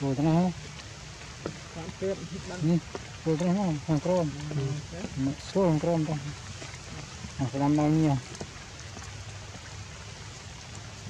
Rồi thế nào? Ừ, nè, rồi thế nào? Hàng crom. Ừ. Số hàng crom ta. À, cái nhiều.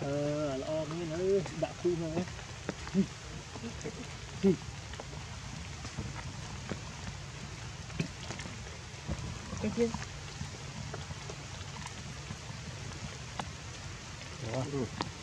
ờ lo cái nó đã khu rồi cái kia. នោះ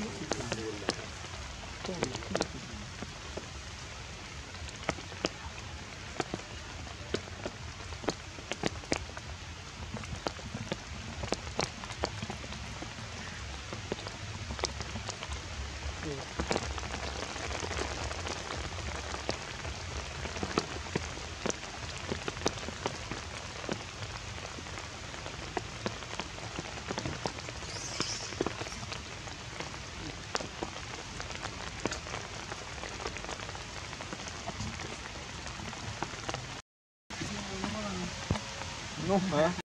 Thank you. normal.